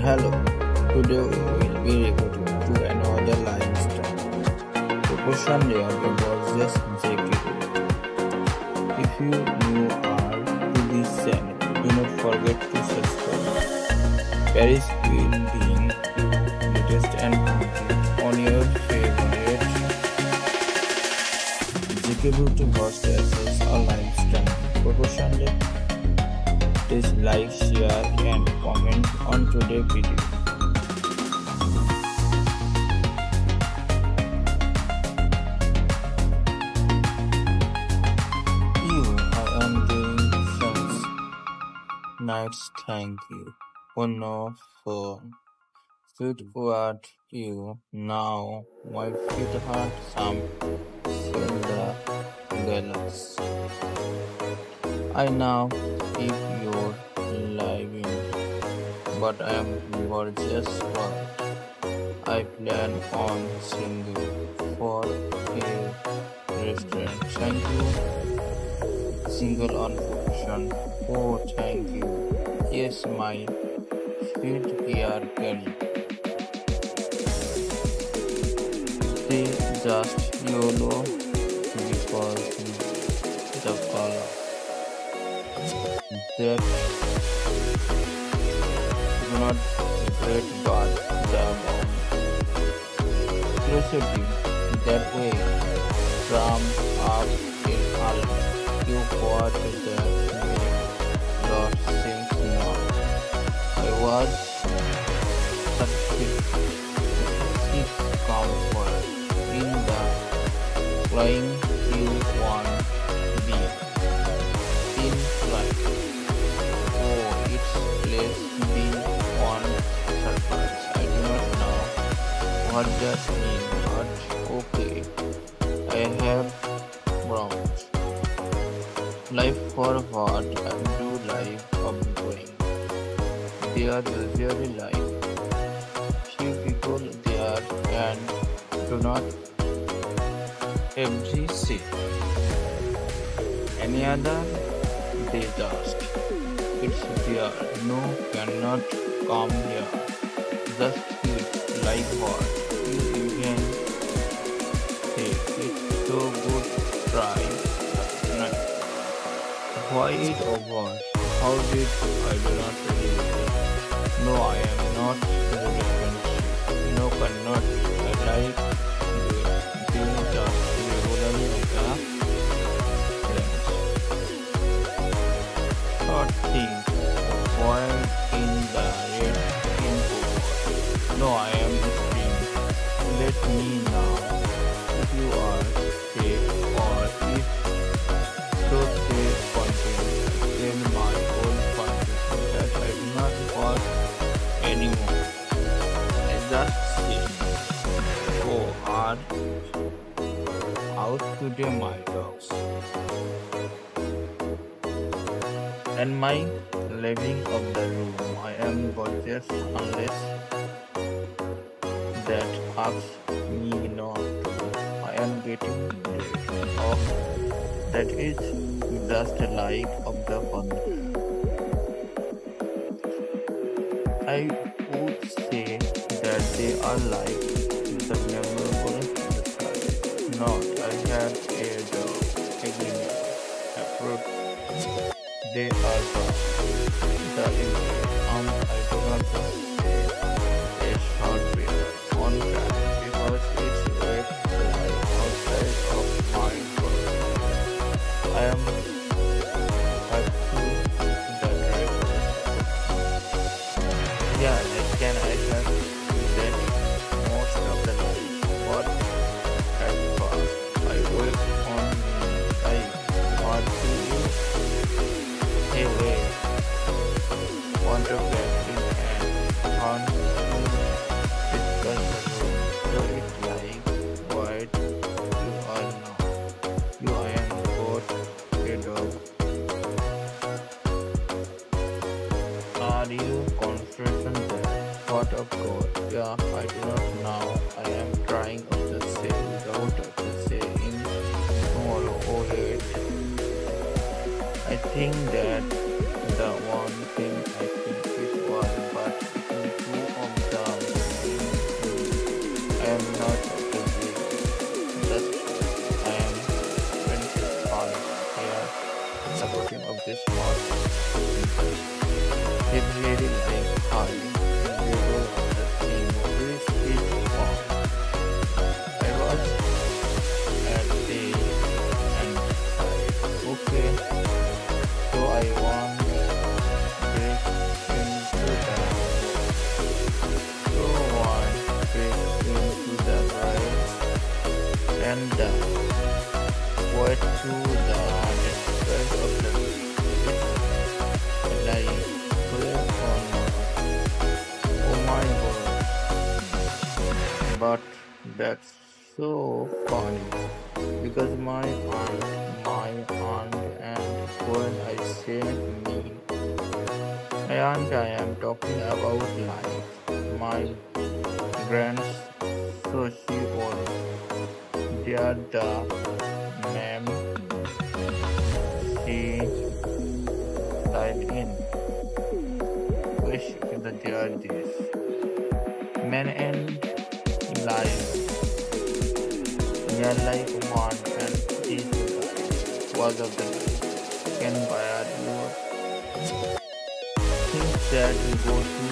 Hello, today we will be recording to another live stream. The question there was just JK. If you new are to this channel, do not forget to subscribe. Paris will bring you latest and on your favorite JK Beauty online stream. For question please like, share and comment on today's video. You, I am doing sense. Nights, thank you. Oh no, for sweet word you now, my sweetheart, some the galaxy. I now keep your living, but I am gorgeous one. I plan on single for a restaurant. Thank you. Single on function. Oh, thank you. Yes, my sweet dear Kelly. They just YOLO because the color that do not regret but the amount. That way from up in all you got the was such comfort in the in flight. Oh, its. I do not know what that mean, but okay. I have bronze. Life for what I do life. They are usually like few people there and do not FGC. Any other they just it's there. No cannot come here. Just eat like what you even say it's so good try. Why it over? How did I do not it? No I am not. No cannot I like the doing just regularly with a friends. Short thing. Point in the red input. No, I am the. Let me know out today my dogs. and my living of the room. I am gorgeous unless that asks me not. I am getting rid of that is just like of the fun. I would say that they are like. Not I a dog agreement. They are from the Out of gold. Yeah, I do not know. I am trying of the sale without of the sale in tomorrow or. I think that the one thing I think it was but between two of them I am not of the deal. Just I am twenty five here supporting of this market. That's so funny. Because my aunt my aunt and when I say me. My aunt I am talking about life. My grand's so she was. There the ma'am. She died in. Wish that they are this. Men and like one and this was of the buy your things that you go to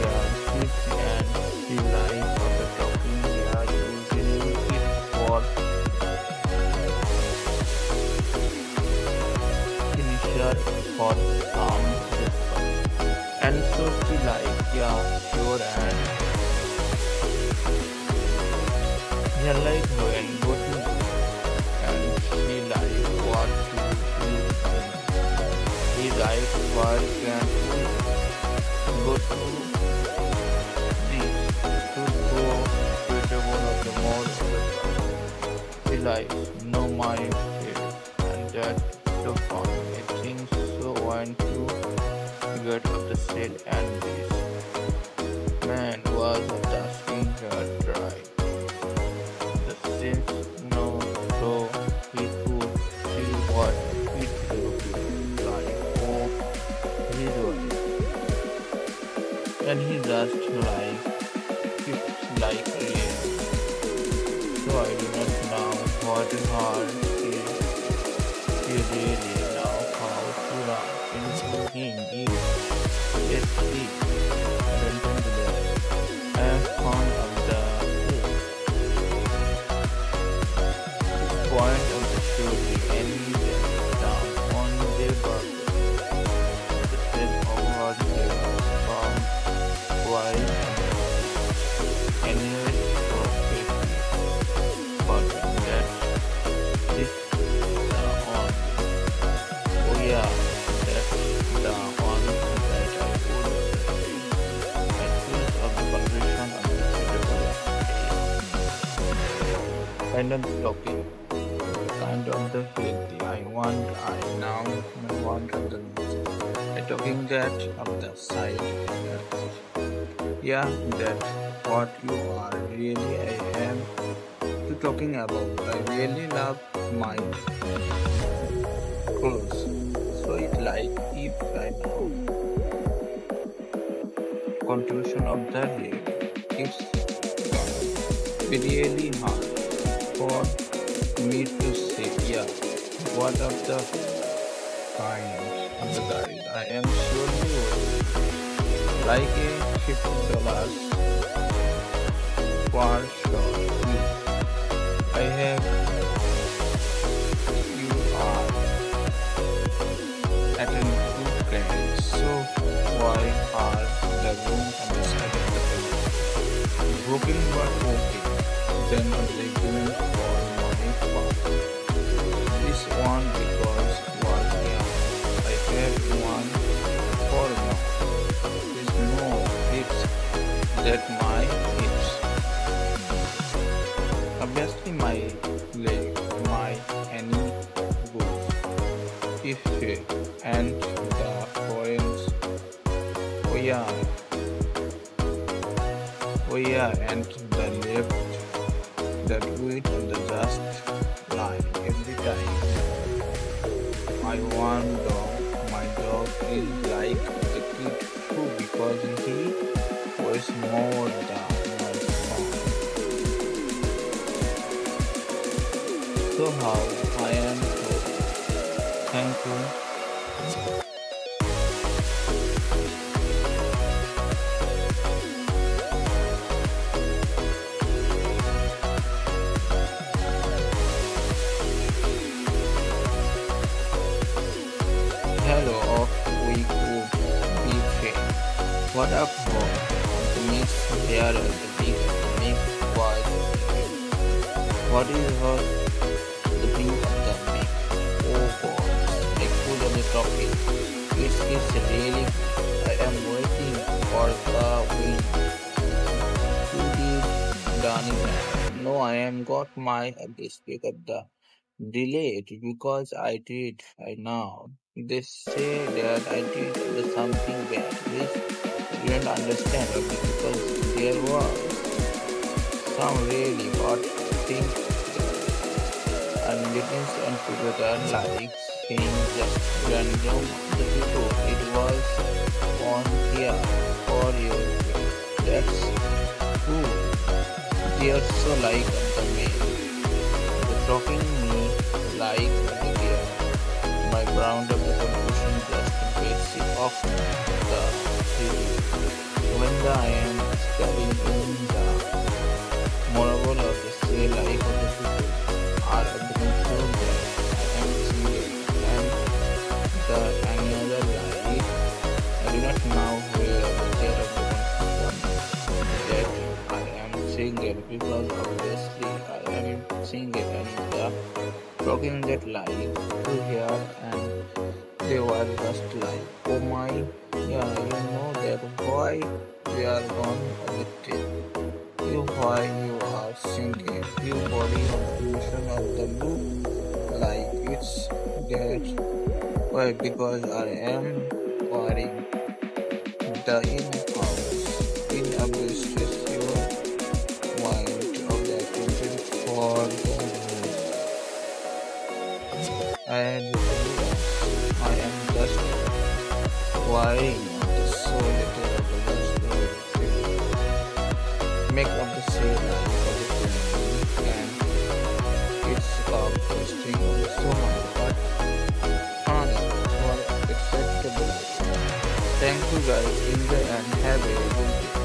your kids and see life of the talking yeah using it for finisher for some and so she like yeah sure and yeah like he like no my favorite and that so fun I think so want to get up the sale and this man was dusting her dry. The since no so he could see what it would be like oh his wife and he just like it's like what hard is he really know how to run into him you yes he went want I now want the I talking that of the side. Yeah that what you are really I am to talking about. I really love my clothes. So it like if I know conclusion of the day it's really hard for me to say yeah what of the kind of the guys I am sure you will like a fifty dollars for sure. I have you are at an good grade so why are the room on the side of the bed broken but okay? Then a argument for my part one because was I have one for now there's no hips that my hips. Obviously my leg my any goes if and the points oh yeah. Oh yeah, and the left, the tweet, the just line every time. I want dog. My dog is like the kid too because he was more than my son. So how I am so thank Only topic. It's it's really I am waiting for the win. Did Danny man? No I am got my pick up the Delayed because I did. I know. They say that I did the something bad, which didn't understand okay, because there was some really bad things and meetings and together like random the people. It was on here for you. That's cool. They are so like the mail. The talking me like the deer. My round of the conclusion just basic of the theory. When the I am studying in the moral of the why you are singing you body confusion of the loop like it's dead why because I am wearing the in house in a stress your mind of the attention for the mood and I am just worrying make up the same life of the family and it's um, of the so much but honey for acceptable. Thank you guys. Enjoy and have a good day